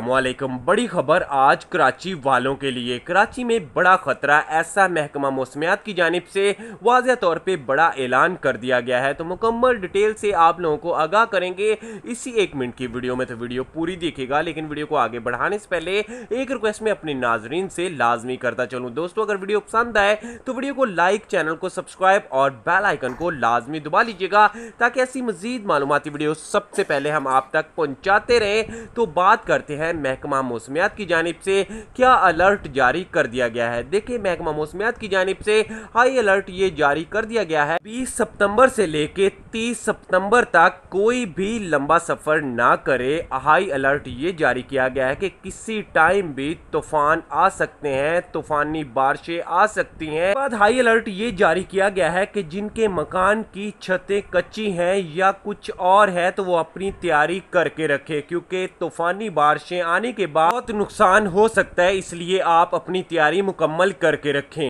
वालेकुम बड़ी खबर आज कराची वालों के लिए। कराची में बड़ा ख़तरा, ऐसा महकमा मौसमियात की जानब से वाजह तौर पे बड़ा ऐलान कर दिया गया है। तो मुकम्मल डिटेल से आप लोगों को आगाह करेंगे। इसी एक मिनट की वीडियो में तो वीडियो पूरी देखेगा लेकिन वीडियो को आगे बढ़ाने से पहले एक रिक्वेस्ट में अपने नाजरीन से लाजमी करता चलूँ। दोस्तों, अगर वीडियो पसंद आए तो वीडियो को लाइक, चैनल को सब्सक्राइब और बेल आइकन को लाजमी दबा लीजिएगा, ताकि ऐसी मजीद मालूमती वीडियो सबसे पहले हम आप तक पहुँच पहुंचाते रहे तो बात करते हैं महकमा मौसमियात की जानब से, क्या अलर्ट जारी कर दिया गया है? देखिए, महकमा मौसमियात की जानब से हाई अलर्ट ये जारी कर दिया गया है। 20 सितंबर से लेके 30 सितंबर तक कोई भी लंबा सफ़र ना करे, हाई अलर्ट ये जारी किया गया है कि किसी टाइम भी तूफ़ान आ सकते हैं, तूफानी बारिशें आ सकती हैं। बाद हाई अलर्ट ये जारी किया गया है कि जिनके मकान की छतें कच्ची हैं या कुछ और है तो वो अपनी तैयारी करके रखें, क्योंकि तूफ़ानी बारिशें आने के बाद बहुत नुकसान हो सकता है, इसलिए आप अपनी तैयारी मुकम्मल करके रखें।